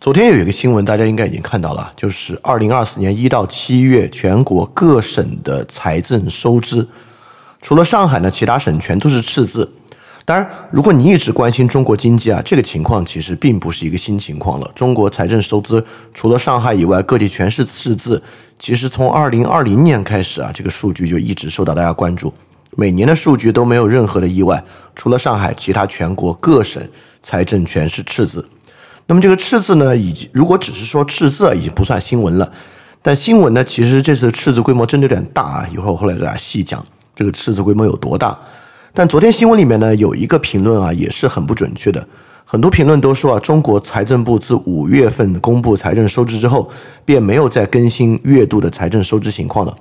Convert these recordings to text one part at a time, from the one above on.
昨天有一个新闻，大家应该已经看到了，就是二零二四年一到七月全国各省的财政收支，除了上海呢，其他省全都是赤字。当然，如果你一直关心中国经济啊，这个情况其实并不是一个新情况了。中国财政收支除了上海以外，各地全是赤字。其实从二零二零年开始啊，这个数据就一直受到大家关注，每年的数据都没有任何的意外。除了上海，其他全国各省财政全是赤字。那么这个赤字呢，已经如果只是说赤字啊，已经不算新闻了。但新闻呢，其实这次赤字规模真的有点大啊。一会儿我后来给大家细讲这个赤字规模有多大。但昨天新闻里面呢，有一个评论啊，也是很不准确的。很多评论都说啊，中国财政部自五月份公布财政收支之后，便没有再更新月度的财政收支情况了。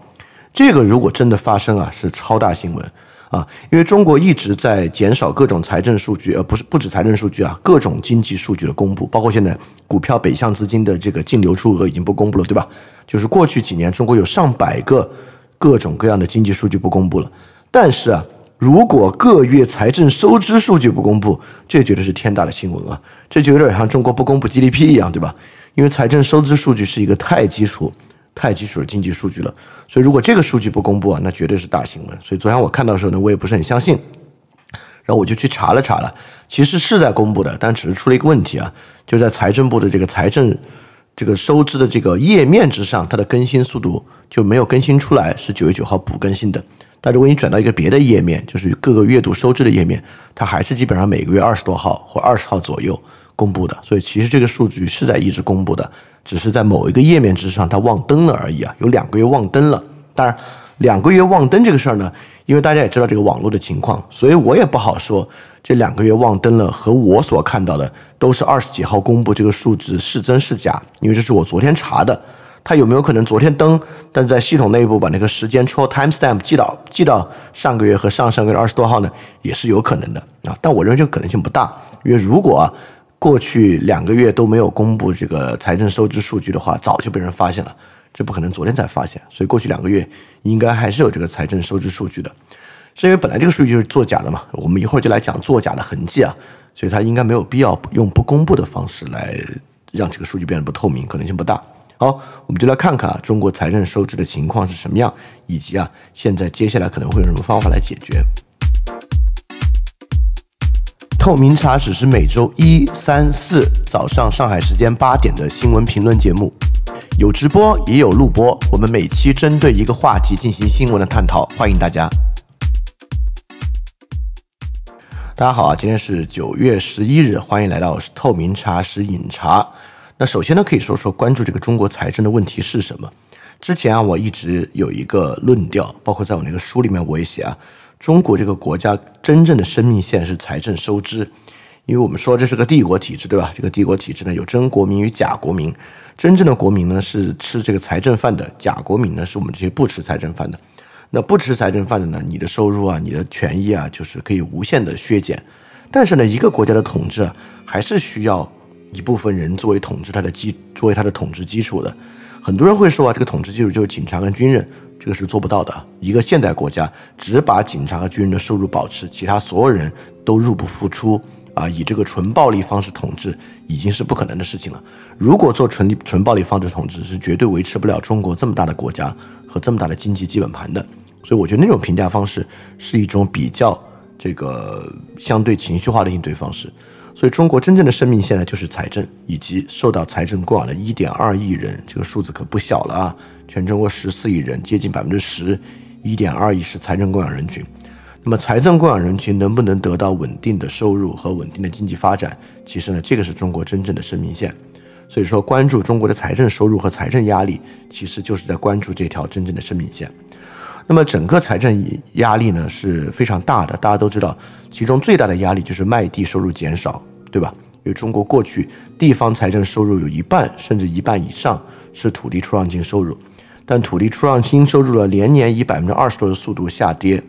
这个如果真的发生啊，是超大新闻啊！因为中国一直在减少各种财政数据，呃，不是不止财政数据啊，各种经济数据的公布，包括现在股票北向资金的这个净流出额已经不公布了，对吧？就是过去几年，中国有上百个各种各样的经济数据不公布了，但是啊。如果各月财政收支数据不公布，这绝对是天大的新闻啊！这就有点像中国不公布 GDP 一样，对吧？因为财政收支数据是一个太基础、太基础的经济数据了，所以如果这个数据不公布啊，那绝对是大新闻。所以昨天我看到的时候呢，我也不是很相信，然后我就去查了查了，其实是在公布的，但只是出了一个问题啊，就在财政部的这个财政这个收支的这个页面之上，它的更新速度就没有更新出来，是九月九号补更新的。但如果你转到一个别的页面，就是各个月度收支的页面，它还是基本上每个月二十多号或二十号左右公布的。所以其实这个数据是在一直公布的，只是在某一个页面之上它忘登了而已啊，有两个月忘登了。当然，两个月忘登这个事儿呢，因为大家也知道这个网络的情况，所以我也不好说这两个月忘登了和我所看到的都是二十几号公布这个数字是真是假，因为这是我昨天查的。它有没有可能昨天登，但在系统内部把那个时间戳 timestamp 记到记到上个月和上上个月二十多号呢？也是有可能的啊。但我认为这个可能性不大，因为如果过去两个月都没有公布这个财政收支数据的话，早就被人发现了，这不可能昨天才发现。所以过去两个月应该还是有这个财政收支数据的，是因为本来这个数据就是作假的嘛。我们一会儿就来讲作假的痕迹啊，所以它应该没有必要用不公布的方式来让这个数据变得不透明，可能性不大。好，我们就来看看啊，中国财政收支的情况是什么样，以及啊，现在接下来可能会用什么方法来解决。透明茶只是每周一、三、四早上上海时间八点的新闻评论节目，有直播也有录播，我们每期针对一个话题进行新闻的探讨，欢迎大家。大家好啊，今天是九月十一日，欢迎来到透明茶室饮茶。那首先呢，可以说说关注这个中国财政的问题是什么？之前啊，我一直有一个论调，包括在我那个书里面我也写啊，中国这个国家真正的生命线是财政收支，因为我们说这是个帝国体制，对吧？这个帝国体制呢，有真国民与假国民，真正的国民呢是吃这个财政饭的，假国民呢是我们这些不吃财政饭的。那不吃财政饭的呢，你的收入啊，你的权益啊，就是可以无限的削减。但是呢，一个国家的统治啊还是需要。一部分人作为统治它的基，作为它的统治基础的，很多人会说啊，这个统治基础就是警察跟军人，这个是做不到的。一个现代国家只把警察和军人的收入保持，其他所有人都入不敷出啊，以这个纯暴力方式统治已经是不可能的事情了。如果做纯纯暴力方式统治，是绝对维持不了中国这么大的国家和这么大的经济基本盘的。所以我觉得那种评价方式是一种比较这个相对情绪化的应对方式。所以，中国真正的生命线呢，就是财政，以及受到财政供养的一点二亿人，这个数字可不小了啊！全中国十四亿人，接近百分之十，一点二亿是财政供养人群。那么，财政供养人群能不能得到稳定的收入和稳定的经济发展？其实呢，这个是中国真正的生命线。所以说，关注中国的财政收入和财政压力，其实就是在关注这条真正的生命线。那么，整个财政压力呢是非常大的，大家都知道，其中最大的压力就是卖地收入减少。对吧？因为中国过去地方财政收入有一半甚至一半以上是土地出让金收入，但土地出让金收入了连年以百分之二十多的速度下跌，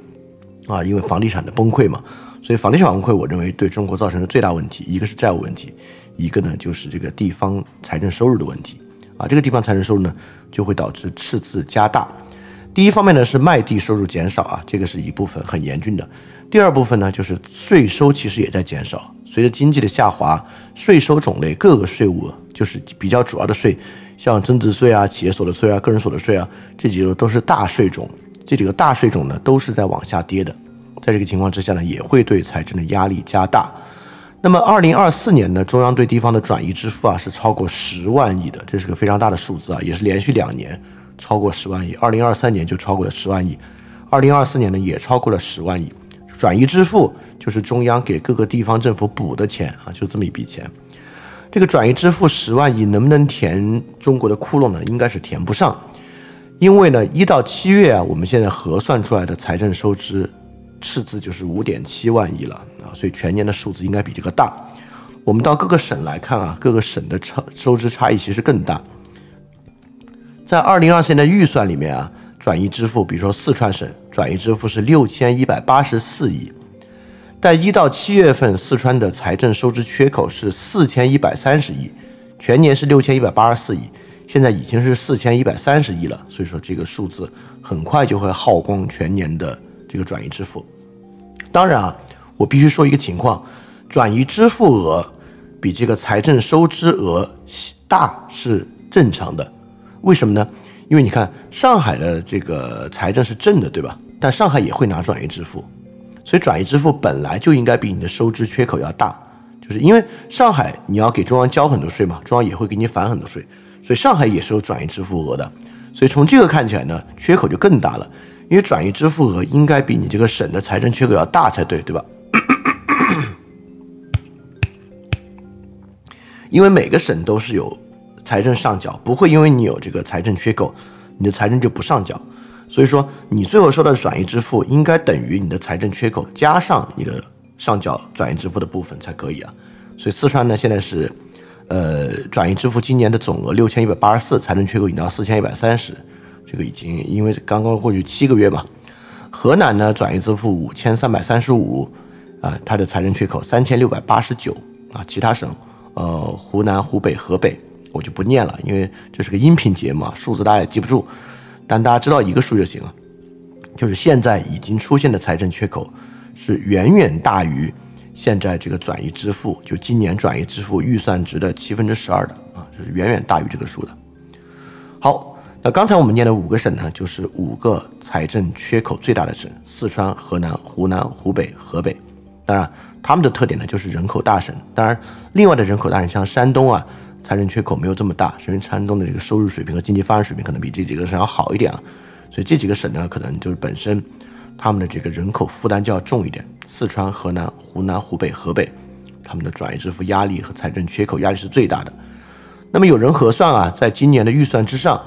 啊，因为房地产的崩溃嘛，所以房地产崩溃，我认为对中国造成的最大问题，一个是债务问题，一个呢就是这个地方财政收入的问题，啊，这个地方财政收入呢就会导致赤字加大，第一方面呢是卖地收入减少啊，这个是一部分很严峻的。第二部分呢就是税收其实也在减少，随着经济的下滑，税收种类各个税务就是比较主要的税，像增值税啊、企业所得税啊、个人所得税啊，这几个都是大税种，这几个大税种呢都是在往下跌的。在这个情况之下呢，也会对财政的压力加大。那么，二零二四年呢，中央对地方的转移支付啊是超过十万亿的，这是个非常大的数字啊，也是连续两年超过十万亿。二零二三年就超过了十万亿，二零二四年呢也超过了十万亿。转移支付就是中央给各个地方政府补的钱啊，就这么一笔钱。这个转移支付十万亿能不能填中国的窟窿呢？应该是填不上，因为呢，一到七月啊，我们现在核算出来的财政收支赤字就是五点七万亿了。啊，所以全年的数字应该比这个大。我们到各个省来看啊，各个省的差收支差异其实更大。在二零二四年的预算里面啊，转移支付，比如说四川省转移支付是六千一百八十四亿，但一到七月份四川的财政收支缺口是四千一百三十亿，全年是六千一百八十四亿，现在已经是四千一百三十亿了。所以说这个数字很快就会耗光全年的这个转移支付。当然啊。我必须说一个情况，转移支付额比这个财政收支额大是正常的。为什么呢？因为你看上海的这个财政是正的，对吧？但上海也会拿转移支付，所以转移支付本来就应该比你的收支缺口要大，就是因为上海你要给中央交很多税嘛，中央也会给你返很多税，所以上海也是有转移支付额的。所以从这个看起来呢，缺口就更大了，因为转移支付额应该比你这个省的财政缺口要大才对，对吧？因为每个省都是有财政上缴，不会因为你有这个财政缺口，你的财政就不上缴。所以说，你最后收到的转移支付应该等于你的财政缺口加上你的上缴转移支付的部分才可以啊。所以四川呢，现在是呃转移支付今年的总额六千一百八十四，财政缺口已经到四千一百三十，这个已经因为刚刚过去七个月嘛。河南呢，转移支付五千三百三十五。啊，它的财政缺口三千六百八十九啊，其他省，呃，湖南、湖北、河北，我就不念了，因为这是个音频节目，数字大家也记不住，但大家知道一个数就行了，就是现在已经出现的财政缺口是远远大于现在这个转移支付，就今年转移支付预算值的七分之十二的啊，就是远远大于这个数的。好，那刚才我们念的五个省呢，就是五个财政缺口最大的省：四川、河南、湖南、湖北、河北。当然，他们的特点呢就是人口大省。当然，另外的人口大省像山东啊，财政缺口没有这么大，是因为山东的这个收入水平和经济发展水平可能比这几个省要好一点啊。所以这几个省呢，可能就是本身他们的这个人口负担就要重一点。四川、河南、湖南、湖北、河北，他们的转移支付压力和财政缺口压力是最大的。那么有人核算啊，在今年的预算之上，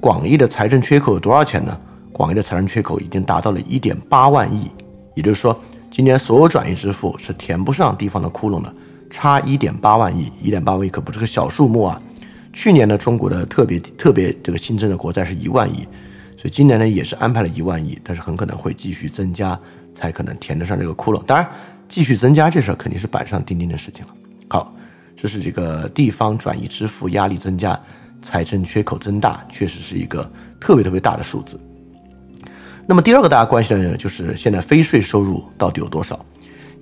广义的财政缺口有多少钱呢？广义的财政缺口已经达到了一点八万亿，也就是说。今年所有转移支付是填不上地方的窟窿的，差一点八万亿，一点八万亿可不是个小数目啊。去年呢，中国的特别特别这个新增的国债是一万亿，所以今年呢也是安排了一万亿，但是很可能会继续增加，才可能填得上这个窟窿。当然，继续增加这事儿肯定是板上钉钉的事情了。好，这是这个地方转移支付压力增加，财政缺口增大，确实是一个特别特别大的数字。那么第二个大家关心的呢，就是现在非税收入到底有多少？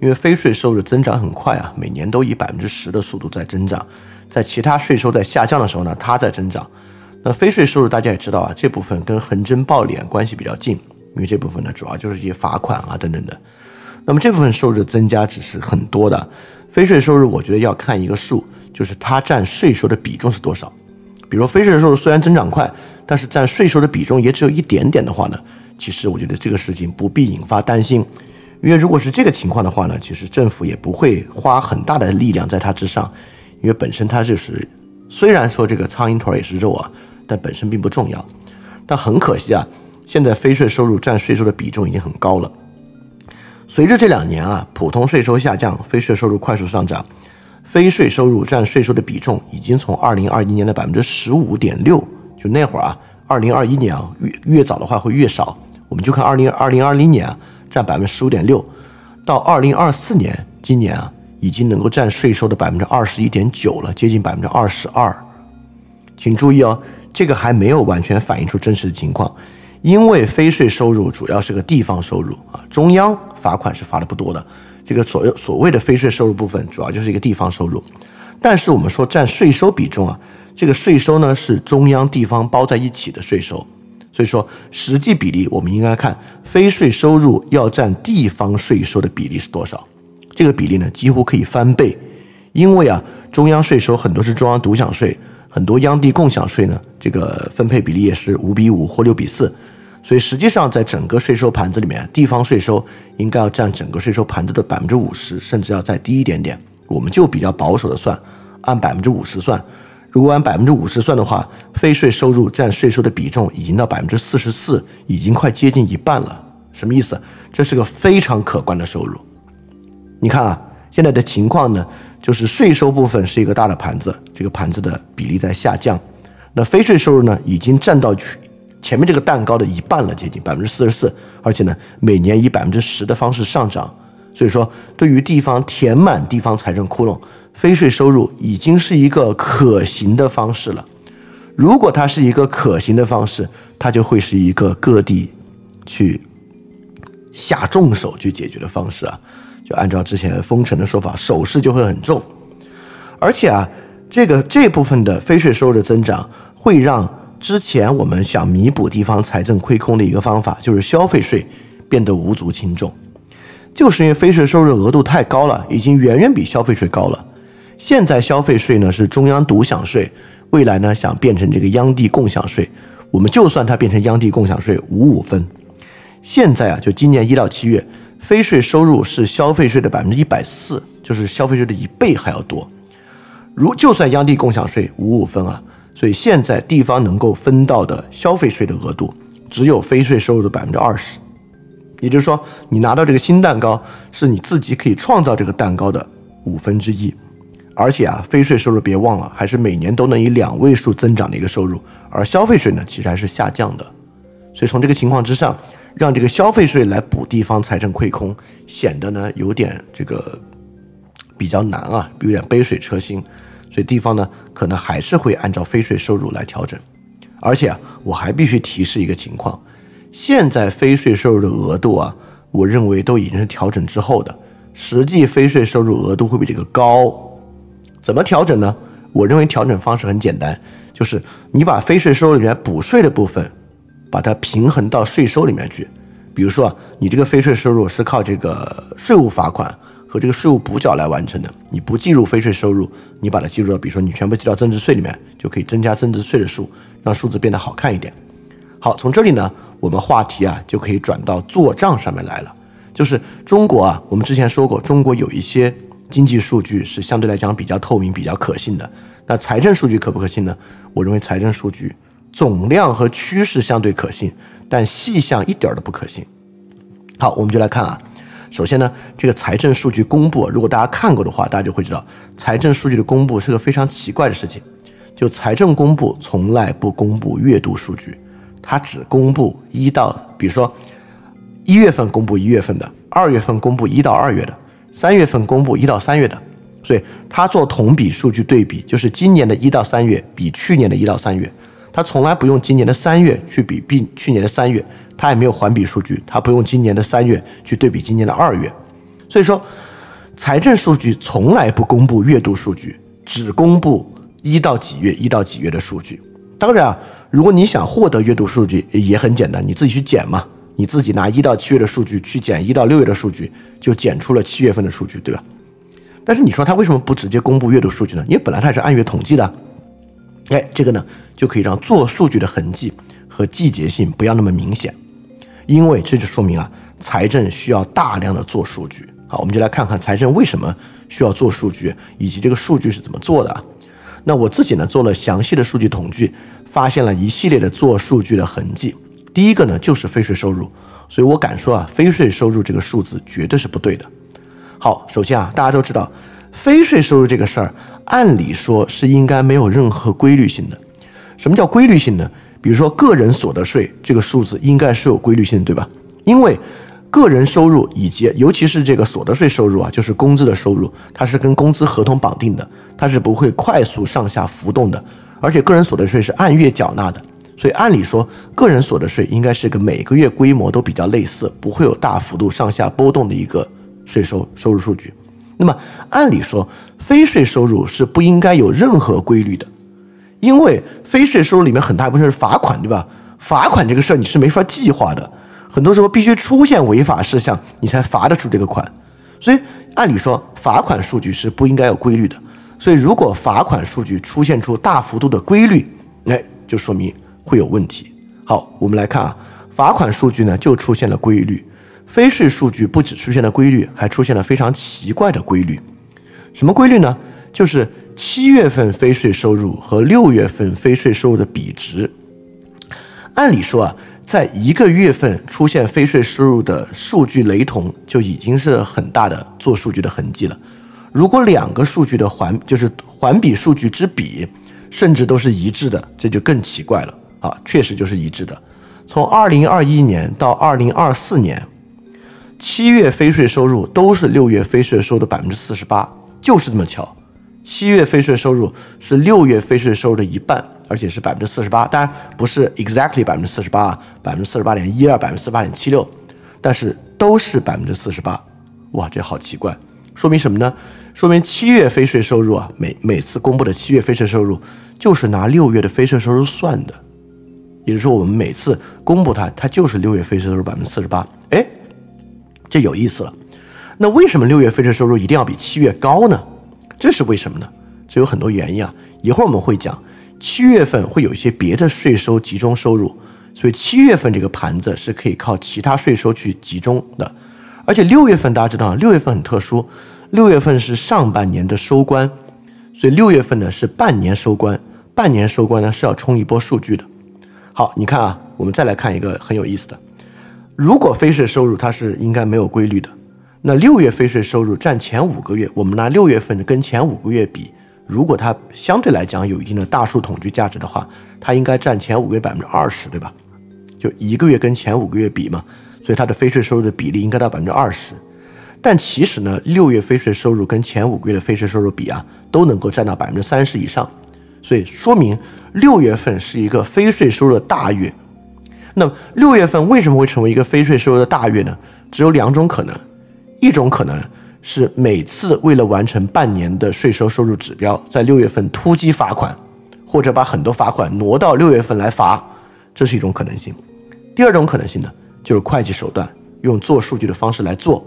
因为非税收入增长很快啊，每年都以百分之十的速度在增长，在其他税收在下降的时候呢，它在增长。那非税收入大家也知道啊，这部分跟横征暴敛关系比较近，因为这部分呢主要就是一些罚款啊等等的。那么这部分收入的增加只是很多的，非税收入我觉得要看一个数，就是它占税收的比重是多少。比如非税收入虽然增长快，但是占税收的比重也只有一点点的话呢？其实我觉得这个事情不必引发担心，因为如果是这个情况的话呢，其实政府也不会花很大的力量在它之上，因为本身它就是虽然说这个苍蝇腿也是肉啊，但本身并不重要。但很可惜啊，现在非税收入占税收的比重已经很高了。随着这两年啊，普通税收下降，非税收入快速上涨，非税收入占税收的比重已经从二零二一年的百分之十五点六，就那会儿啊，二零二一年啊越越早的话会越少。我们就看二零二零二零年啊，占百分之十五点六，到二零二四年，今年啊，已经能够占税收的百分之二十一点九了，接近百分之二十二。请注意哦，这个还没有完全反映出真实的情况，因为非税收入主要是个地方收入啊，中央罚款是罚的不多的，这个所所谓的非税收入部分主要就是一个地方收入。但是我们说占税收比重啊，这个税收呢是中央地方包在一起的税收，所以说实际比例我们应该看非税收入要占地方税收的比例是多少。这个比例呢几乎可以翻倍，因为啊中央税收很多是中央独享税，很多央地共享税呢这个分配比例也是五比五或六比四，所以实际上在整个税收盘子里面，地方税收应该要占整个税收盘子的百分之五十，甚至要再低一点点。我们就比较保守的算，按百分之五十算。如果按百分之五十算的话，非税收入占税收的比重已经到百分之四十四，已经快接近一半了。什么意思？这是个非常可观的收入。你看啊，现在的情况呢，就是税收部分是一个大的盘子，这个盘子的比例在下降。那非税收入呢，已经占到前面这个蛋糕的一半了，接近百分之四十四，而且呢，每年以百分之十的方式上涨。所以说，对于地方填满地方财政窟窿，非税收入已经是一个可行的方式了。如果它是一个可行的方式，它就会是一个各地去下重手去解决的方式啊。就按照之前封城的说法，手势就会很重。而且啊，这个这部分的非税收入的增长，会让之前我们想弥补地方财政亏空的一个方法，就是消费税变得无足轻重。就是因为非税收入额度太高了，已经远远比消费税高了。现在消费税呢是中央独享税，未来呢想变成这个央地共享税，我们就算它变成央地共享税五五分。现在啊，就今年一到七月，非税收入是消费税的百分之一百四，就是消费税的一倍还要多。如就算央地共享税五五分啊，所以现在地方能够分到的消费税的额度，只有非税收入的百分之二十。也就是说，你拿到这个新蛋糕，是你自己可以创造这个蛋糕的五分之一，而且啊，非税收入别忘了，还是每年都能以两位数增长的一个收入，而消费税呢，其实还是下降的。所以从这个情况之上，让这个消费税来补地方财政亏空，显得呢有点这个比较难啊，有点杯水车薪。所以地方呢，可能还是会按照非税收入来调整。而且啊，我还必须提示一个情况。现在非税收入的额度啊，我认为都已经是调整之后的，实际非税收入额度会比这个高。怎么调整呢？我认为调整方式很简单，就是你把非税收入里面补税的部分，把它平衡到税收里面去。比如说，你这个非税收入是靠这个税务罚款和这个税务补缴来完成的，你不计入非税收入，你把它计入到，比如说你全部计到增值税里面，就可以增加增值税的数，让数字变得好看一点。好，从这里呢。我们话题啊就可以转到做账上面来了。就是中国啊，我们之前说过，中国有一些经济数据是相对来讲比较透明、比较可信的。那财政数据可不可信呢？我认为财政数据总量和趋势相对可信，但细项一点都不可信。好，我们就来看啊。首先呢，这个财政数据公布，如果大家看过的话，大家就会知道，财政数据的公布是个非常奇怪的事情。就财政公布从来不公布月度数据。它只公布一到，比如说一月份公布一月份的，二月份公布一到二月的，三月份公布一到三月的，所以它做同比数据对比，就是今年的一到三月比去年的一到三月，它从来不用今年的三月去比比去年的三月，它也没有环比数据，它不用今年的三月去对比今年的二月，所以说财政数据从来不公布月度数据，只公布一到几月一到几月的数据，当然啊。如果你想获得月度数据，也很简单，你自己去减嘛。你自己拿一到七月的数据去减一到六月的数据，就减出了七月份的数据，对吧？但是你说他为什么不直接公布月度数据呢？因为本来他是按月统计的。哎，这个呢就可以让做数据的痕迹和季节性不要那么明显，因为这就说明啊，财政需要大量的做数据。好，我们就来看看财政为什么需要做数据，以及这个数据是怎么做的？那我自己呢做了详细的数据统计。发现了一系列的做数据的痕迹。第一个呢，就是非税收入，所以我敢说啊，非税收入这个数字绝对是不对的。好，首先啊，大家都知道，非税收入这个事儿，按理说是应该没有任何规律性的。什么叫规律性呢？比如说个人所得税这个数字应该是有规律性的，对吧？因为个人收入以及尤其是这个所得税收入啊，就是工资的收入，它是跟工资合同绑定的，它是不会快速上下浮动的。而且个人所得税是按月缴纳的，所以按理说，个人所得税应该是个每个月规模都比较类似，不会有大幅度上下波动的一个税收收入数据。那么按理说，非税收入是不应该有任何规律的，因为非税收入里面很大一部分是罚款，对吧？罚款这个事儿你是没法计划的，很多时候必须出现违法事项，你才罚得出这个款。所以按理说，罚款数据是不应该有规律的。所以如果罚款数据出现出大幅度的规律，哎，就说明会有问题。好，我们来看啊，罚款数据呢就出现了规律，非税数据不只出现了规律，还出现了非常奇怪的规律。什么规律呢？就是七月份非税收入和六月份非税收入的比值。按理说啊，在一个月份出现非税收入的数据雷同，就已经是很大的做数据的痕迹了。如果两个数据的环就是环比数据之比，甚至都是一致的，这就更奇怪了啊！确实就是一致的。从二零二一年到二零二四年，七月非税收入都是六月非税收的百分之四十八，就是这么巧。七月非税收入是六月非税收入的一半。而且是百分之四十八，当然不是 exactly 百分之四十八，百分之四十八点一二，百分之四十八点七六，但是都是百分之四十八，哇，这好奇怪，说明什么呢？说明七月非税收入啊，每每次公布的七月非税收入就是拿六月的非税收入算的，也就是说我们每次公布它，它就是六月非税收入百分之四十八，哎，这有意思了。那为什么六月非税收入一定要比七月高呢？这是为什么呢？这有很多原因啊，一会儿我们会讲。七月份会有一些别的税收集中收入，所以七月份这个盘子是可以靠其他税收去集中的。而且六月份大家知道，六月份很特殊，六月份是上半年的收官，所以六月份呢是半年收官，半年收官呢是要冲一波数据的。好，你看啊，我们再来看一个很有意思的，如果非税收入它是应该没有规律的，那六月非税收入占前五个月，我们拿六月份的跟前五个月比。如果它相对来讲有一定的大数统计价值的话，它应该占前五个月百分之二十，对吧？就一个月跟前五个月比嘛，所以它的非税收入的比例应该到百分之二十。但其实呢，六月非税收入跟前五个月的非税收入比啊，都能够占到百分之三十以上，所以说明六月份是一个非税收入的大月。那么六月份为什么会成为一个非税收入的大月呢？只有两种可能，一种可能。是每次为了完成半年的税收收入指标，在六月份突击罚款，或者把很多罚款挪到六月份来罚，这是一种可能性。第二种可能性呢，就是会计手段用做数据的方式来做。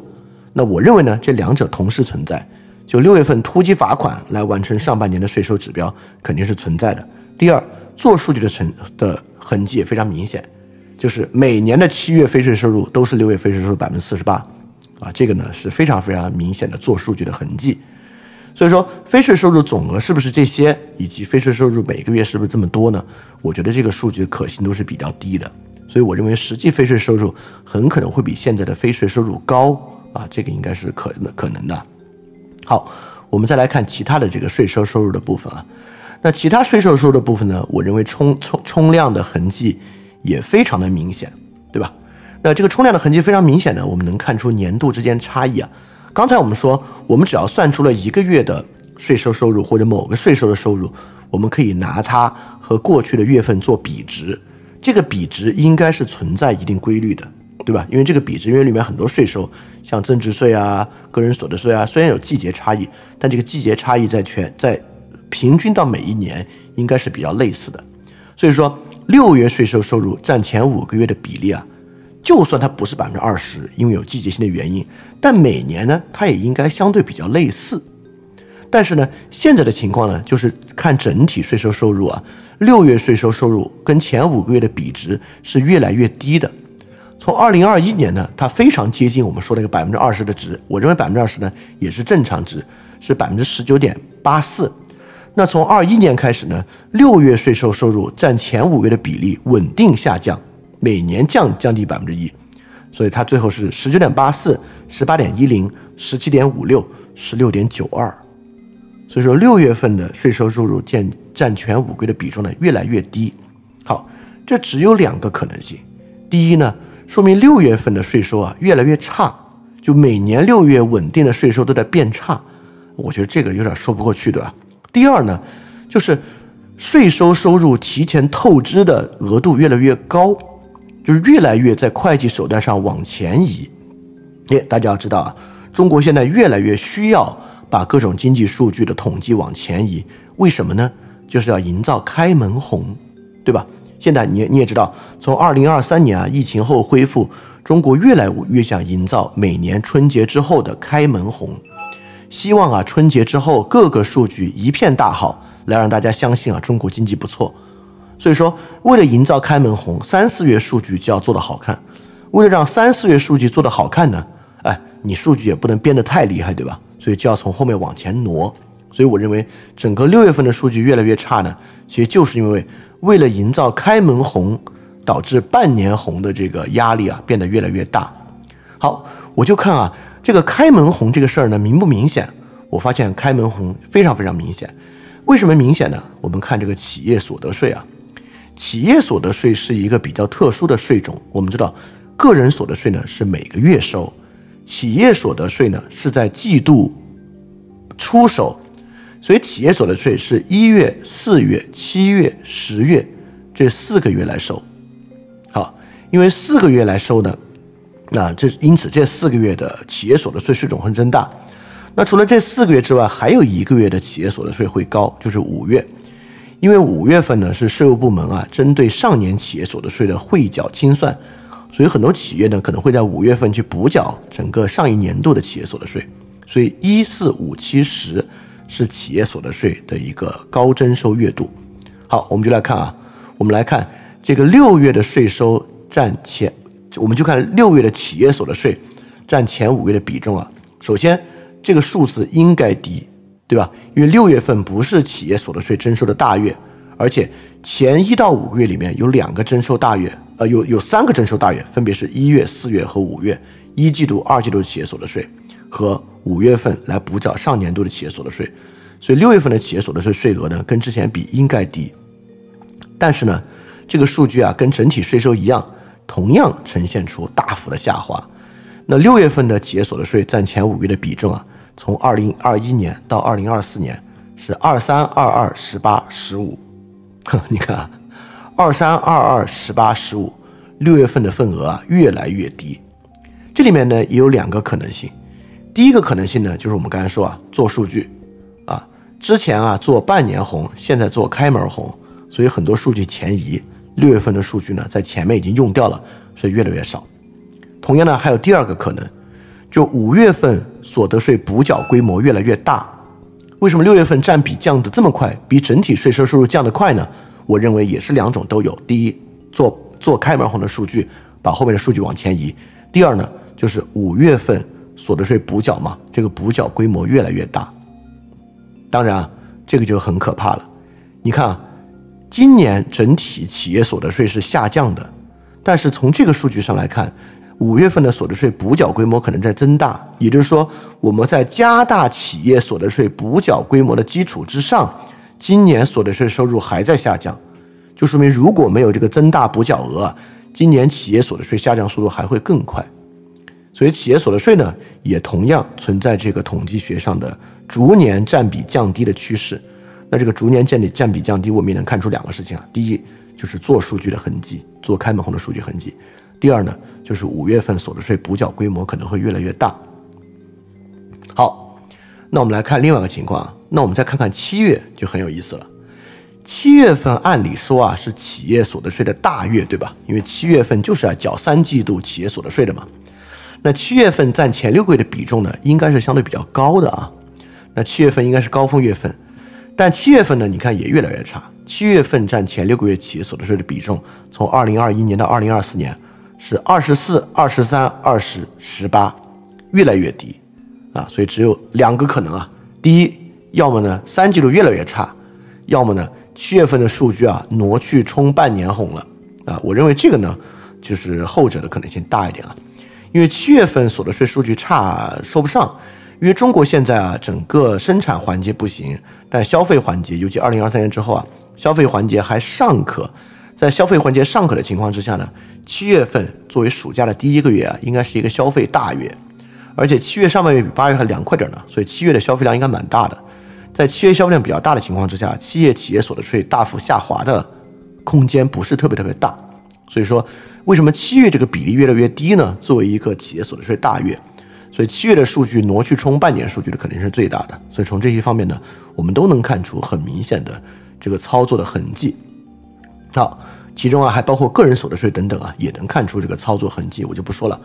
那我认为呢，这两者同时存在。就六月份突击罚款来完成上半年的税收指标，肯定是存在的。第二，做数据的成的痕迹也非常明显，就是每年的七月非税收入都是六月非税收入百分之四十八。啊，这个呢是非常非常明显的做数据的痕迹，所以说非税收入总额是不是这些，以及非税收入每个月是不是这么多呢？我觉得这个数据的可信度是比较低的，所以我认为实际非税收入很可能会比现在的非税收入高啊，这个应该是可能可能的。好，我们再来看其他的这个税收收入的部分啊，那其他税收收入的部分呢，我认为冲冲冲量的痕迹也非常的明显，对吧？那这个冲量的痕迹非常明显呢，我们能看出年度之间差异啊。刚才我们说，我们只要算出了一个月的税收收入或者某个税收的收入，我们可以拿它和过去的月份做比值，这个比值应该是存在一定规律的，对吧？因为这个比值，因为里面很多税收，像增值税啊、个人所得税啊，虽然有季节差异，但这个季节差异在全在平均到每一年应该是比较类似的。所以说，六月税收收入占前五个月的比例啊。就算它不是百分之二十，因为有季节性的原因，但每年呢，它也应该相对比较类似。但是呢，现在的情况呢，就是看整体税收收入啊，六月税收收入跟前五个月的比值是越来越低的。从二零二一年呢，它非常接近我们说那个百分之二十的值，我认为百分之二十呢也是正常值，是百分之十九点八四。那从二一年开始呢，六月税收收入占前五个月的比例稳定下降。每年降降低百分之一，所以它最后是十九点八四、十八点一零、十七点五六、十六点九二。所以说六月份的税收收入占占全五个月的比重呢越来越低。好，这只有两个可能性。第一呢，说明六月份的税收啊越来越差，就每年六月稳定的税收都在变差。我觉得这个有点说不过去，对吧？第二呢，就是税收收入提前透支的额度越来越高，就是越来越在会计手段上往前移。耶，大家要知道啊，中国现在越来越需要把各种经济数据的统计往前移，为什么呢？就是要营造开门红，对吧？现在你你也知道，从二零二三年啊疫情后恢复，中国越来越想营造每年春节之后的开门红，希望啊春节之后各个数据一片大好。来让大家相信啊，中国经济不错，所以说为了营造开门红，三四月数据就要做得好看。为了让三四月数据做得好看呢，哎，你数据也不能编得太厉害，对吧？所以就要从后面往前挪。所以我认为整个六月份的数据越来越差呢，其实就是因为为了营造开门红，导致半年红的这个压力啊变得越来越大。好，我就看啊，这个开门红这个事儿呢明不明显？我发现开门红非常非常明显。为什么明显呢？我们看这个企业所得税啊，企业所得税是一个比较特殊的税种。我们知道，个人所得税呢是每个月收，企业所得税呢是在季度出手，所以企业所得税是一月、四月、七月、十月这四个月来收。好，因为四个月来收呢，那这因此这四个月的企业所得税税种会增大。那除了这四个月之外，还有一个月的企业所得税会高，就是五月，因为五月份呢是税务部门啊针对上年企业所得税的汇缴清算，所以很多企业呢可能会在五月份去补缴整个上一年度的企业所得税，所以一四五七十是企业所得税的一个高征收月度。好，我们就来看啊，我们来看这个六月的税收占前，我们就看六月的企业所得税占前五月的比重啊，首先。这个数字应该低，对吧？因为六月份不是企业所得税征收的大月，而且前一到五个月里面有两个征收大月，呃，有有三个征收大月，分别是一月、四月和五月。一季度、二季度企业所得税和五月份来补缴上年度的企业所得税，所以六月份的企业所得税税额呢，跟之前比应该低。但是呢，这个数据啊，跟整体税收一样，同样呈现出大幅的下滑。那六月份的企业所得税占前五月的比重啊。从二零二一年到二零二四年是二三二二十八十五，你看，二三二二十八十五，六月份的份额啊越来越低。这里面呢也有两个可能性，第一个可能性呢就是我们刚才说啊做数据啊，之前啊做半年红，现在做开门红，所以很多数据前移，六月份的数据呢在前面已经用掉了，所以越来越少。同样呢还有第二个可能。就五月份所得税补缴规模越来越大，为什么六月份占比降得这么快，比整体税收收入降得快呢？我认为也是两种都有。第一，做做开门红的数据，把后面的数据往前移；第二呢，就是五月份所得税补缴嘛，这个补缴规模越来越大。当然啊，这个就很可怕了。你看啊，今年整体企业所得税是下降的，但是从这个数据上来看。五月份的所得税补缴规模可能在增大，也就是说，我们在加大企业所得税补缴规模的基础之上，今年所得税收入还在下降，就说明如果没有这个增大补缴额，今年企业所得税下降速度还会更快。所以，企业所得税呢，也同样存在这个统计学上的逐年占比降低的趋势。那这个逐年占比占比降低，我们也能看出两个事情啊，第一就是做数据的痕迹，做开门红的数据痕迹。第二呢，就是五月份所得税补缴规模可能会越来越大。好，那我们来看另外一个情况，那我们再看看七月就很有意思了。七月份按理说啊是企业所得税的大月，对吧？因为七月份就是要缴三季度企业所得税的嘛。那七月份占前六个月的比重呢，应该是相对比较高的啊。那七月份应该是高峰月份，但七月份呢，你看也越来越差。七月份占前六个月企业所得税的比重，从二零二一年到二零二四年。是二十四、二十三、二十、十八，越来越低，啊，所以只有两个可能啊。第一，要么呢三季度越来越差，要么呢七月份的数据啊挪去冲半年红了，啊，我认为这个呢就是后者的可能性大一点啊，因为七月份所得税数据差说不上，因为中国现在啊整个生产环节不行，但消费环节，尤其二零二三年之后啊，消费环节还尚可。在消费环节尚可的情况之下呢，七月份作为暑假的第一个月啊，应该是一个消费大月，而且七月上半月比八月还凉快点呢，所以七月的消费量应该蛮大的。在七月消费量比较大的情况之下，七月企业所得税大幅下滑的空间不是特别特别大。所以说，为什么七月这个比例越来越低呢？作为一个企业所得税大月，所以七月的数据挪去冲半年数据的肯定是最大的。所以从这些方面呢，我们都能看出很明显的这个操作的痕迹。好，其中啊还包括个人所得税等等啊，也能看出这个操作痕迹，我就不说了。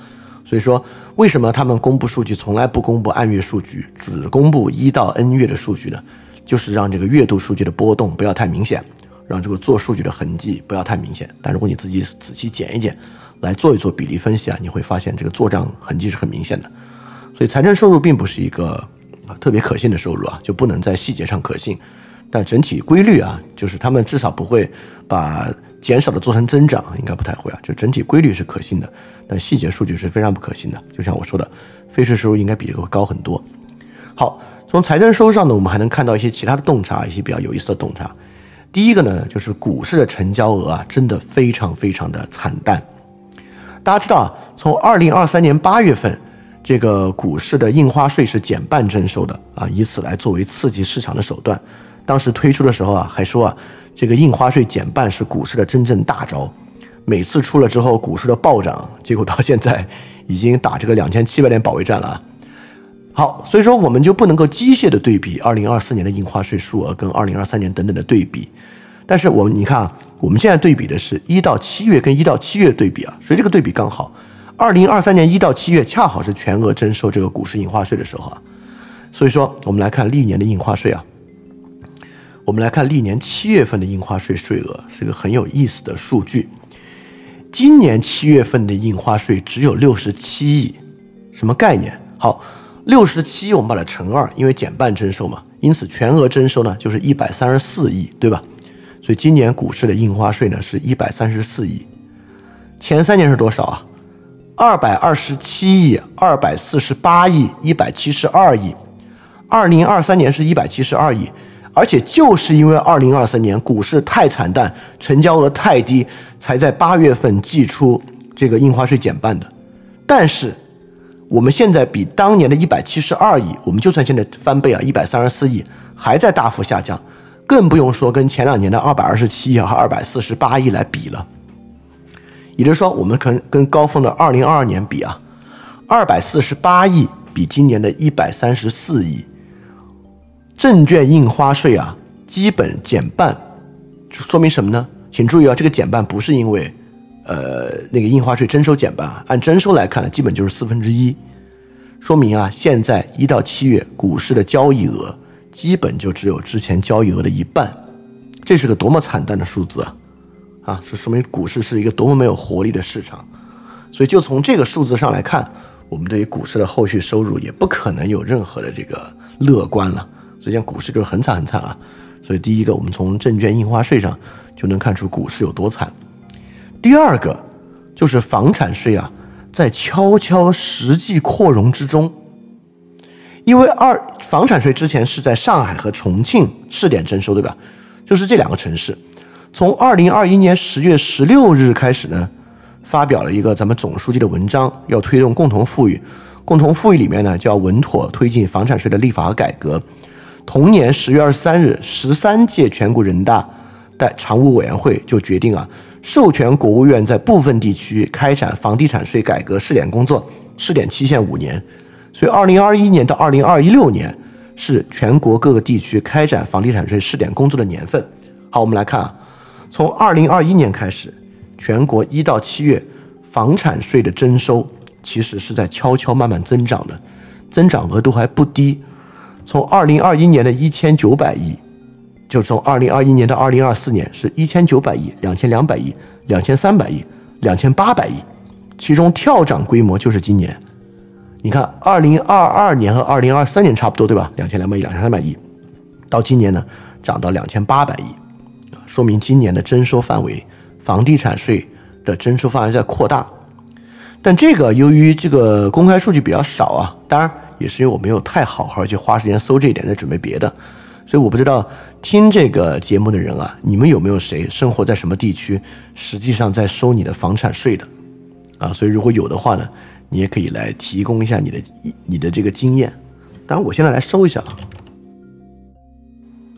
所以说，为什么他们公布数据从来不公布按月数据，只公布一到 n 月的数据呢？就是让这个月度数据的波动不要太明显，让这个做数据的痕迹不要太明显。但如果你自己仔细剪一剪，来做一做比例分析啊，你会发现这个做账痕迹是很明显的。所以财政收入并不是一个啊特别可信的收入啊，就不能在细节上可信。但整体规律啊，就是他们至少不会把减少的做成增长，应该不太会啊。就整体规律是可信的。但细节数据是非常不可信的，就像我说的，非税收入应该比这个高很多。好，从财政收入上呢，我们还能看到一些其他的洞察，一些比较有意思的洞察。第一个呢，就是股市的成交额啊，真的非常非常的惨淡。大家知道啊，从二零二三年八月份，这个股市的印花税是减半征收的啊，以此来作为刺激市场的手段。当时推出的时候啊，还说啊，这个印花税减半是股市的真正大招。每次出了之后，股市的暴涨，结果到现在已经打这个两千七百点保卫战了。好，所以说我们就不能够机械的对比二零二四年的印花税数额跟二零二三年等等的对比。但是我们你看啊，我们现在对比的是一到七月跟一到七月对比啊，所以这个对比刚好，二零二三年一到七月恰好是全额征收这个股市印花税的时候啊。所以说我们来看历年的印花税啊，我们来看历年七月份的印花税税额是个很有意思的数据。今年七月份的印花税只有六十七亿，什么概念？好，六十七我们把它乘二，因为减半征收嘛，因此全额征收呢就是一百三十四亿，对吧？所以今年股市的印花税呢是一百三十四亿。前三年是多少啊？二百二十七亿、二百四十八亿、一百七十二亿。二零二三年是一百七十二亿。而且就是因为二零二三年股市太惨淡，成交额太低，才在八月份寄出这个印花税减半的。但是我们现在比当年的一百七十二亿，我们就算现在翻倍啊，一百三十四亿还在大幅下降，更不用说跟前两年的二百二十七亿和二百四十八亿来比了。也就是说，我们可能跟高峰的二零二二年比啊，二百四十八亿比今年的一百三十四亿。证券印花税啊，基本减半，说明什么呢？请注意啊，这个减半不是因为，呃，那个印花税征收减半，按征收来看呢，基本就是四分之一，说明啊，现在一到七月股市的交易额基本就只有之前交易额的一半，这是个多么惨淡的数字啊！啊，这说明股市是一个多么没有活力的市场，所以就从这个数字上来看，我们对于股市的后续收入也不可能有任何的这个乐观了。所以讲股市就是很惨很惨啊，所以第一个我们从证券印花税上就能看出股市有多惨。第二个就是房产税啊，在悄悄实际扩容之中，因为二房产税之前是在上海和重庆试点征收，对吧？就是这两个城市，从二零二一年十月十六日开始呢，发表了一个咱们总书记的文章，要推动共同富裕。共同富裕里面呢，就要稳妥推进房产税的立法和改革。同年十月二十三日，十三届全国人大代常务委员会就决定啊，授权国务院在部分地区开展房地产税改革试点工作，试点期限五年。所以，二零二一年到二零二一六年是全国各个地区开展房地产税试点工作的年份。好，我们来看啊，从二零二一年开始，全国一到七月房产税的征收其实是在悄悄慢慢增长的，增长额度还不低。从二零二一年的一千九百亿，就从二零二一年到二零二四年是一千九百亿、两千两百亿、两千三百亿、两千八百亿，其中跳涨规模就是今年。你看，二零二二年和二零二三年差不多，对吧？两千两百亿、两千三百亿，到今年呢，涨到两千八百亿，说明今年的征收范围，房地产税的征收范围在扩大。但这个由于这个公开数据比较少啊，当然。也是因为我没有太好好去花时间搜这一点，在准备别的，所以我不知道听这个节目的人啊，你们有没有谁生活在什么地区，实际上在收你的房产税的啊？所以如果有的话呢，你也可以来提供一下你的你的这个经验。当然，我现在来搜一下啊。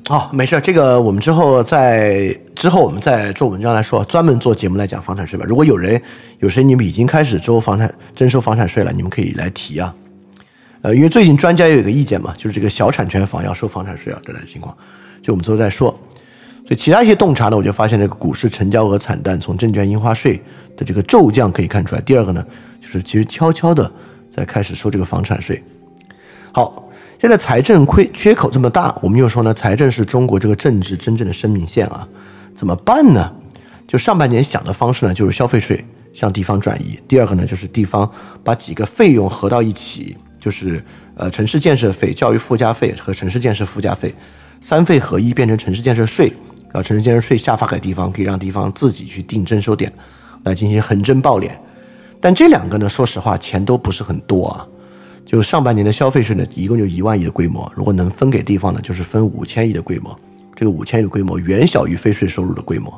好，没事，这个我们之后在之后我们再做文章来说，专门做节目来讲房产税吧。如果有人有谁你们已经开始收房产征收房产税了，你们可以来提啊。呃，因为最近专家也有一个意见嘛，就是这个小产权房要收房产税啊这类情况，就我们之后再说。所以其他一些洞察呢，我就发现这个股市成交额惨淡，从证券印花税的这个骤降可以看出来。第二个呢，就是其实悄悄的在开始收这个房产税。好。现在财政亏缺口这么大，我们又说呢，财政是中国这个政治真正的生命线啊，怎么办呢？就上半年想的方式呢，就是消费税向地方转移；第二个呢，就是地方把几个费用合到一起，就是呃城市建设费、教育附加费和城市建设附加费三费合一变成城市建设税，然后城市建设税下发给地方，可以让地方自己去定征收点来进行横征暴敛。但这两个呢，说实话钱都不是很多啊。就是上半年的消费税呢，一共就一万亿的规模，如果能分给地方呢，就是分五千亿的规模。这个五千亿的规模远小于非税收入的规模，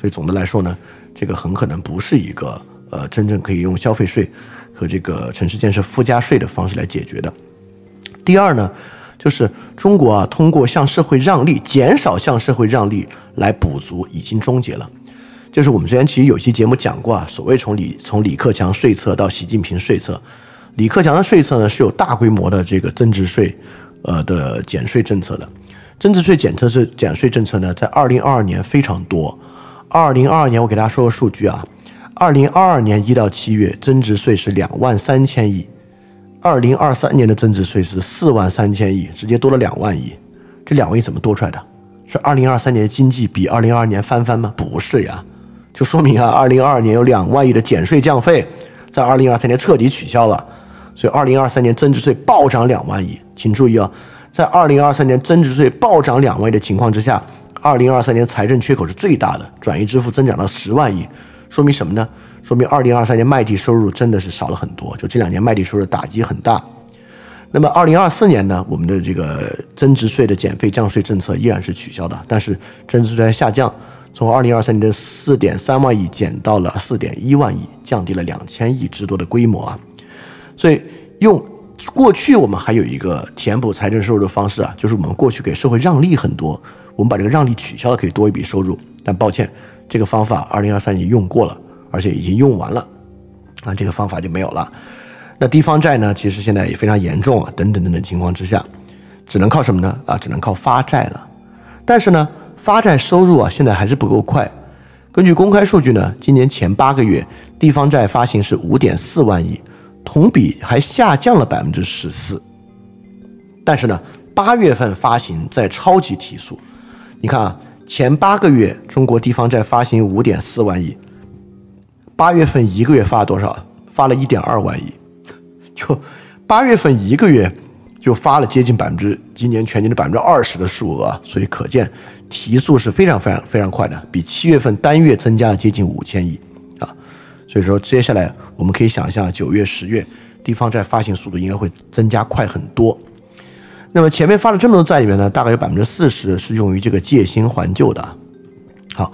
所以总的来说呢，这个很可能不是一个呃真正可以用消费税和这个城市建设附加税的方式来解决的。第二呢，就是中国啊，通过向社会让利，减少向社会让利来补足，已经终结了。就是我们之前其实有期节目讲过啊，所谓从李从李克强税策到习近平税策。李克强的税策呢是有大规模的这个增值税，呃的减税政策的，增值税减策税减税政策呢，在二零二二年非常多。二零二二年我给大家说个数据啊，二零二二年一到七月增值税是两万三千亿，二零二三年的增值税是四万三千亿，直接多了两万亿。这两万亿怎么多出来的？是二零二三年的经济比二零二二年翻番吗？不是呀，就说明啊，二零二二年有两万亿的减税降费，在二零二三年彻底取消了。所以，二零二三年增值税暴涨两万亿，请注意啊，在二零二三年增值税暴涨两万亿的情况之下，二零二三年财政缺口是最大的，转移支付增长到十万亿，说明什么呢？说明二零二三年卖地收入真的是少了很多，就这两年卖地收入打击很大。那么二零二四年呢，我们的这个增值税的减费降税政策依然是取消的，但是增值税在下降，从二零二三年的四点三万亿减到了四点一万亿，降低了两千亿之多的规模啊。所以用过去我们还有一个填补财政收入的方式啊，就是我们过去给社会让利很多，我们把这个让利取消了，可以多一笔收入。但抱歉，这个方法二零二三年用过了，而且已经用完了，那这个方法就没有了。那地方债呢，其实现在也非常严重啊，等等等等情况之下，只能靠什么呢？啊，只能靠发债了。但是呢，发债收入啊，现在还是不够快。根据公开数据呢，今年前八个月地方债发行是五点四万亿。同比还下降了百分之十四，但是呢，八月份发行在超级提速。你看啊，前八个月中国地方债发行五点四万亿，八月份一个月发了多少？发了一点二万亿，就八月份一个月就发了接近百分之今年全年的百分之二十的数额，所以可见提速是非常非常非常快的，比七月份单月增加了接近五千亿。所以说接下来。我们可以想象，九月、十月地方债发行速度应该会增加快很多。那么前面发了这么多债里面呢，大概有百分之四十是用于这个借新还旧的。好，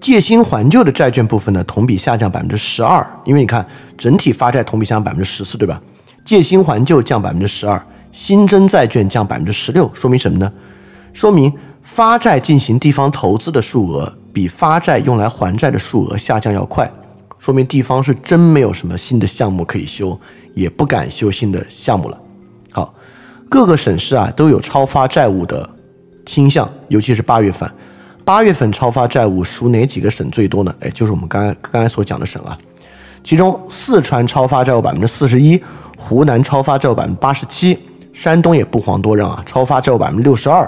借新还旧的债券部分呢，同比下降百分之十二，因为你看整体发债同比下降百分之十四，对吧？借新还旧降百分之十二，新增债券降百分之十六，说明什么呢？说明发债进行地方投资的数额比发债用来还债的数额下降要快。说明地方是真没有什么新的项目可以修，也不敢修新的项目了。好，各个省市啊都有超发债务的倾向，尤其是八月份，八月份超发债务属哪几个省最多呢？哎，就是我们刚刚刚才所讲的省啊，其中四川超发债务百分之四十一，湖南超发债务百分之八十七，山东也不遑多让啊，超发债务百分之六十二。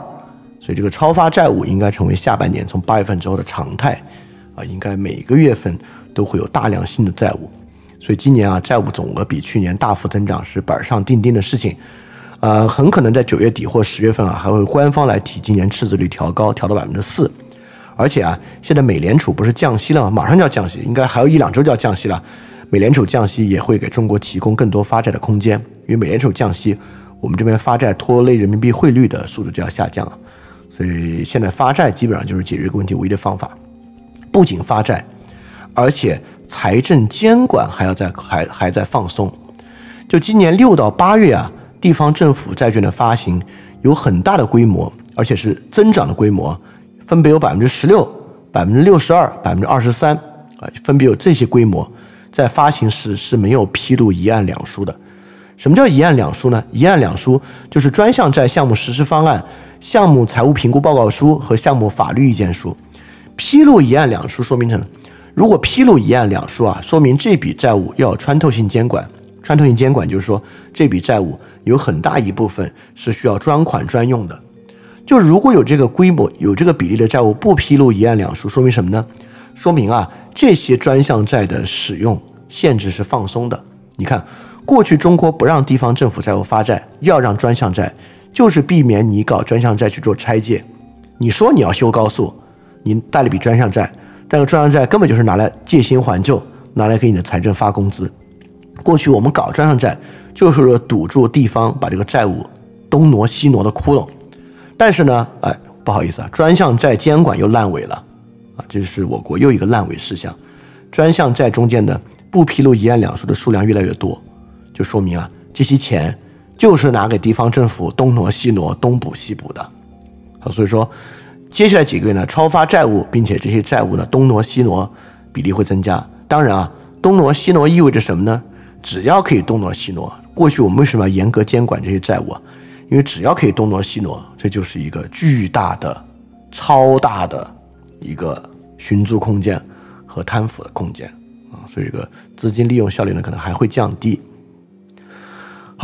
所以这个超发债务应该成为下半年从八月份之后的常态啊，应该每个月份。都会有大量新的债务，所以今年啊，债务总额比去年大幅增长是板上钉钉的事情。呃，很可能在九月底或十月份啊，还会官方来提今年赤字率调高，调到百分之四。而且啊，现在美联储不是降息了吗？马上就要降息，应该还有一两周就要降息了。美联储降息也会给中国提供更多发债的空间，因为美联储降息，我们这边发债拖累人民币汇率的速度就要下降了。所以现在发债基本上就是解决这个问题唯一的方法，不仅发债。而且财政监管还要在还还在放松，就今年六到八月啊，地方政府债券的发行有很大的规模而且是增长的规模，分别有百分之十六、百分之六十二、百分之二十三啊，分别有这些规模，在发行时是没有披露一案两书的。什么叫一案两书呢？一案两书就是专项债项目实施方案、项目财务评估报告书和项目法律意见书。披露一案两书说明什么？如果披露一案两书啊，说明这笔债务要有穿透性监管。穿透性监管就是说，这笔债务有很大一部分是需要专款专用的。就如果有这个规模、有这个比例的债务不披露一案两书，说明什么呢？说明啊，这些专项债的使用限制是放松的。你看，过去中国不让地方政府债务发债，要让专项债，就是避免你搞专项债去做拆借。你说你要修高速，你贷了笔专项债，但是专项债根本就是拿来借新还旧，拿来给你的财政发工资。过去我们搞专项债，就是说堵住地方把这个债务东挪西挪的窟窿。但是呢，哎，不好意思啊，专项债监管又烂尾了，啊，这是我国又一个烂尾事项。专项债中间的不披露一案两书的数量越来越多，就说明啊，这些钱就是拿给地方政府东挪西挪、东补西补的。啊，所以说，接下来几个月呢，超发债务，并且这些债务呢东挪西挪比例会增加。当然啊，东挪西挪意味着什么呢？只要可以东挪西挪，过去我们为什么要严格监管这些债务啊？因为只要可以东挪西挪，这就是一个巨大的、超大的一个寻租空间和贪腐的空间啊，所以这个资金利用效率呢可能还会降低。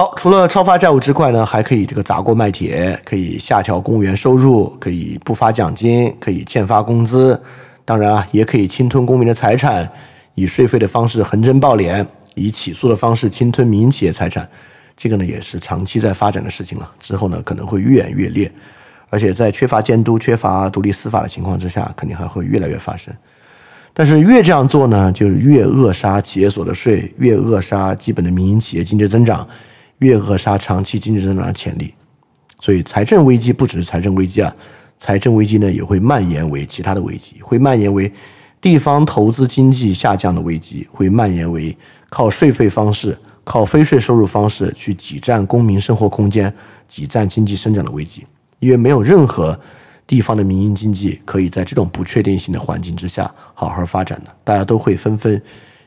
好，除了超发债务之外呢，还可以这个砸锅卖铁，可以下调公务员收入，可以不发奖金，可以欠发工资，当然啊，也可以侵吞公民的财产，以税费的方式横征暴敛。以起诉的方式侵吞民营企业财产，这个呢也是长期在发展的事情了。之后呢可能会越演越烈，而且在缺乏监督、缺乏独立司法的情况之下，肯定还会越来越发生。但是越这样做呢，就是越扼杀企业所得税，越扼杀基本的民营企业经济增长，越扼杀长期经济增长的潜力。所以财政危机不只是财政危机啊，财政危机呢也会蔓延为其他的危机，会蔓延为地方投资经济下降的危机，会蔓延为。靠税费方式，靠非税收入方式去挤占公民生活空间、挤占经济生长的危机，因为没有任何地方的民营经济可以在这种不确定性的环境之下好好发展的，大家都会纷纷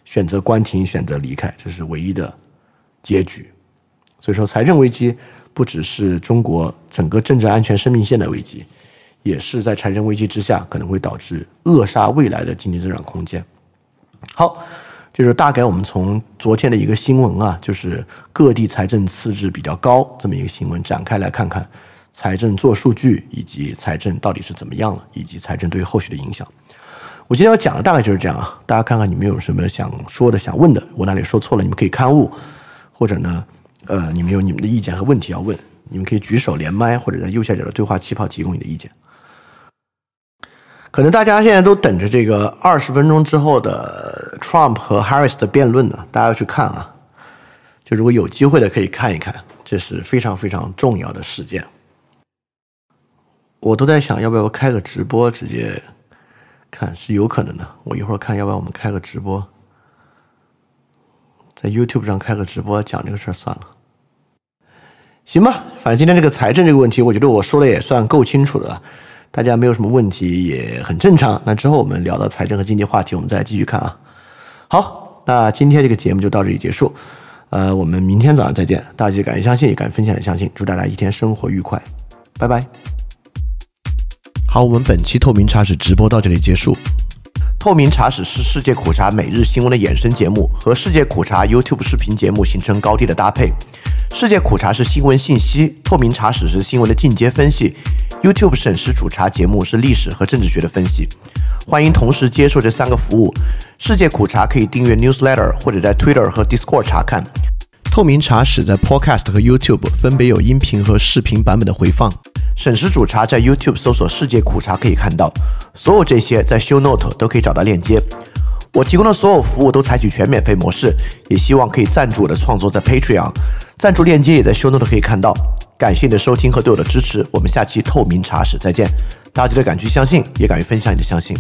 选择关停、选择离开，这是唯一的结局。所以说，财政危机不只是中国整个政治安全生命线的危机，也是在财政危机之下可能会导致扼杀未来的经济增长空间。好。就是大概我们从昨天的一个新闻啊，就是各地财政赤字比较高这么一个新闻展开来看看财政做数据以及财政到底是怎么样了，以及财政对后续的影响。我今天要讲的大概就是这样啊，大家看看你们有什么想说的、想问的，我哪里说错了，你们可以刊物，或者呢，呃，你们有你们的意见和问题要问，你们可以举手连麦，或者在右下角的对话气泡提供你的意见。可能大家现在都等着这个二十分钟之后的 Trump 和 Harris 的辩论呢，大家要去看啊。就如果有机会的，可以看一看，这是非常非常重要的事件。我都在想，要不要开个直播直接看，是有可能的。我一会儿看，要不要我们开个直播，在 YouTube 上开个直播讲这个事儿算了。行吧，反正今天这个财政这个问题，我觉得我说的也算够清楚的了。大家没有什么问题也很正常。那之后我们聊到财政和经济话题，我们再继续看啊。好，那今天这个节目就到这里结束。呃，我们明天早上再见。大家敢于相信，也敢分享的相信。祝大家一天生活愉快，拜拜。好，我们本期透明茶室直播到这里结束。透明茶室是世界苦茶每日新闻的衍生节目，和世界苦茶 YouTube 视频节目形成高低的搭配。世界苦茶是新闻信息，透明茶室是新闻的进阶分析。YouTube 审时煮茶节目是历史和政治学的分析，欢迎同时接受这三个服务。世界苦茶可以订阅 Newsletter 或者在 Twitter 和 Discord 查看。透明茶室在 Podcast 和 YouTube 分别有音频和视频版本的回放。省时煮茶在 YouTube 搜索“世界苦茶”可以看到。所有这些在 Show Note 都可以找到链接。我提供的所有服务都采取全免费模式，也希望可以赞助我的创作在 Patreon，赞助链接也在 Show Note 可以看到。感谢你的收听和对我的支持，我们下期透明茶室再见。大家记得敢去相信，也敢于分享你的相信。